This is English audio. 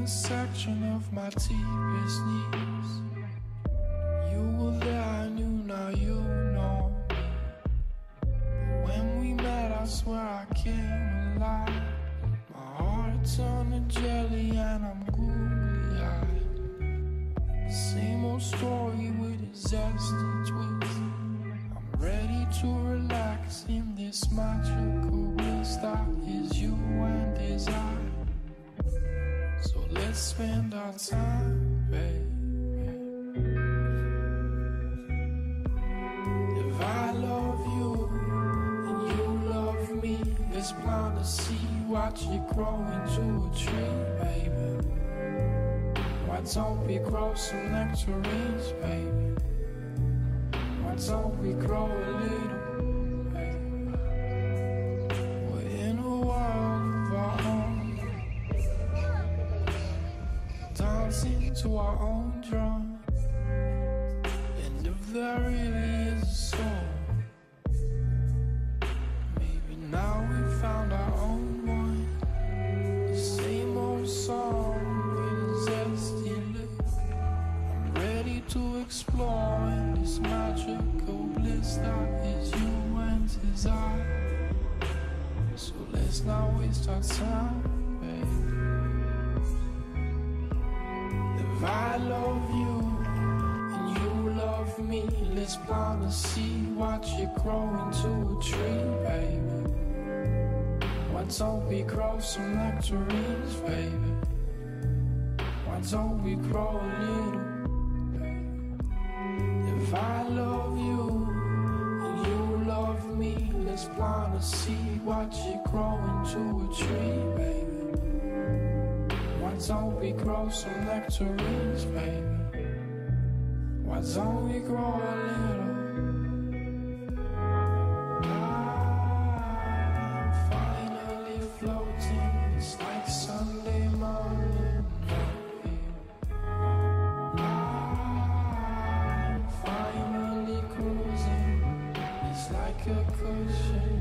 intersection of my deepest needs. You were there, I knew, now you know me. But when we met, I swear I came alive. My heart turned to jelly and I'm googly eyed. Same old story with a zesty twist. I'm ready to relax in this magical spend our time, baby. If I love you and you love me, let's plant a seed, watch it grow into a tree, baby. Why don't we grow some nectarines, baby? Why don't we grow a little, dancing to our own drum. And if there really is a soul, maybe now we found our own one. The same old song with a zesty lick. I'm ready to explore in this magical bliss that is you and I. So let's not waste our time, baby. I love you and you love me, let's plant a seed, watch it grow into a tree, baby. Why don't we grow some nectarines, baby? Why don't we grow a little? If I love you and you love me, let's plant a seed, watch it grow into a tree, baby. Don't we grow some nectarines, baby? Why don't we grow a little? I'm finally floating, it's like Sunday morning. I'm finally cruising, it's like a cushion.